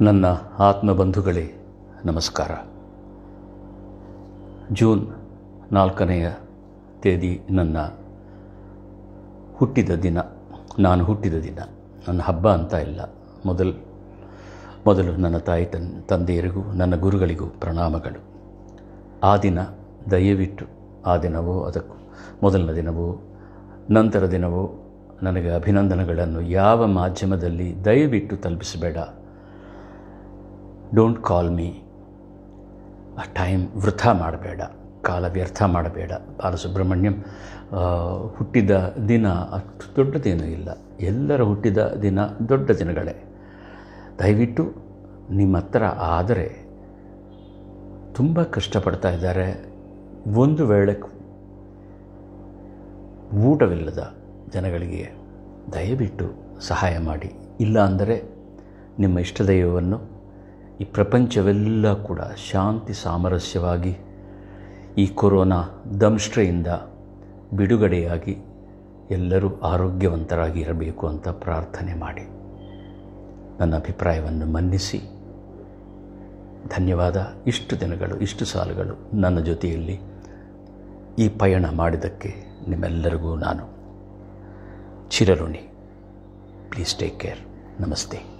ನನ್ನ ಆತ್ಮಬಂಧುಗಳೇ, ನಮಸ್ಕಾರ. ಜೂನ್ ನಾಲ್ಕನೆಯ ತೇದಿ ನನ್ನ ಹುಟ್ಟಿದ ದಿನ, ನಾನು ಹುಟ್ಟಿದ ದಿನ, ನನ್ನ ಹಬ್ಬ ಅಂತ ಇಲ್ಲ. ಮೊದಲು ಮೊದಲು ನನ್ನ ತಾಯಿ ತನ್, ತಂದೆಯರಿಗೂ, ನನ್ನ ಗುರುಗಳಿಗೂ ಪ್ರಣಾಮಗಳು. ಆ ದಿನ ದಯವಿಟ್ಟು, ಆ ದಿನವೋ, ಅದಕ್ಕೂ ಮೊದಲನ ದಿನವೋ, ನಂತರ ದಿನವೋ, ನನಗೆ ಅಭಿನಂದನೆಗಳನ್ನು ಯಾವ ಮಾಧ್ಯಮದಲ್ಲಿ ದಯವಿಟ್ಟು ತಲುಪಿಸಬೇಡ. ಡೋಂಟ್ ಕಾಲ್ ಮೀ ಆ ಟೈಮ್ ವೃಥ ಮಾಡಬೇಡ, ಕಾಲ ವ್ಯರ್ಥ ಮಾಡಬೇಡ. ಬಾಲಸುಬ್ರಹ್ಮಣ್ಯಂ ಹುಟ್ಟಿದ ದಿನ ಅಷ್ಟು ದೊಡ್ಡದೇನೂ ಇಲ್ಲ. ಎಲ್ಲರ ಹುಟ್ಟಿದ ದಿನ ದೊಡ್ಡ ದಿನಗಳೇ. ದಯವಿಟ್ಟು ನಿಮ್ಮ ಹತ್ರ ಆದರೆ ತುಂಬ ಕಷ್ಟಪಡ್ತಾ ಇದ್ದಾರೆ. ಒಂದು ವೇಳೆ ಊಟವಿಲ್ಲದ ಜನಗಳಿಗೆ ದಯವಿಟ್ಟು ಸಹಾಯ ಮಾಡಿ. ಇಲ್ಲ ಅಂದರೆ ನಿಮ್ಮ ಇಷ್ಟದೈವವನ್ನು ಈ ಪ್ರಪಂಚವೆಲ್ಲ ಕೂಡ ಶಾಂತಿ ಸಾಮರಸ್ಯವಾಗಿ ಈ ಕೊರೋನಾ ದಂಷ್ಟ್ರೆಯಿಂದ ಬಿಡುಗಡೆಯಾಗಿ ಎಲ್ಲರೂ ಆರೋಗ್ಯವಂತರಾಗಿ ಇರಬೇಕು ಅಂತ ಪ್ರಾರ್ಥನೆ ಮಾಡಿ. ನನ್ನ ಅಭಿಪ್ರಾಯವನ್ನು ಮನ್ನಿಸಿ. ಧನ್ಯವಾದ. ಇಷ್ಟು ದಿನಗಳು, ಇಷ್ಟು ಸಾಲುಗಳು ನನ್ನ ಜೊತೆಯಲ್ಲಿ ಈ ಪಯಣ ಮಾಡಿದ್ದಕ್ಕೆ ನಿಮ್ಮೆಲ್ಲರಿಗೂ ನಾನು ಚಿರಋಣಿ. ಪ್ಲೀಸ್ ಟೇಕ್ ಕೇರ್ ನಮಸ್ತೆ.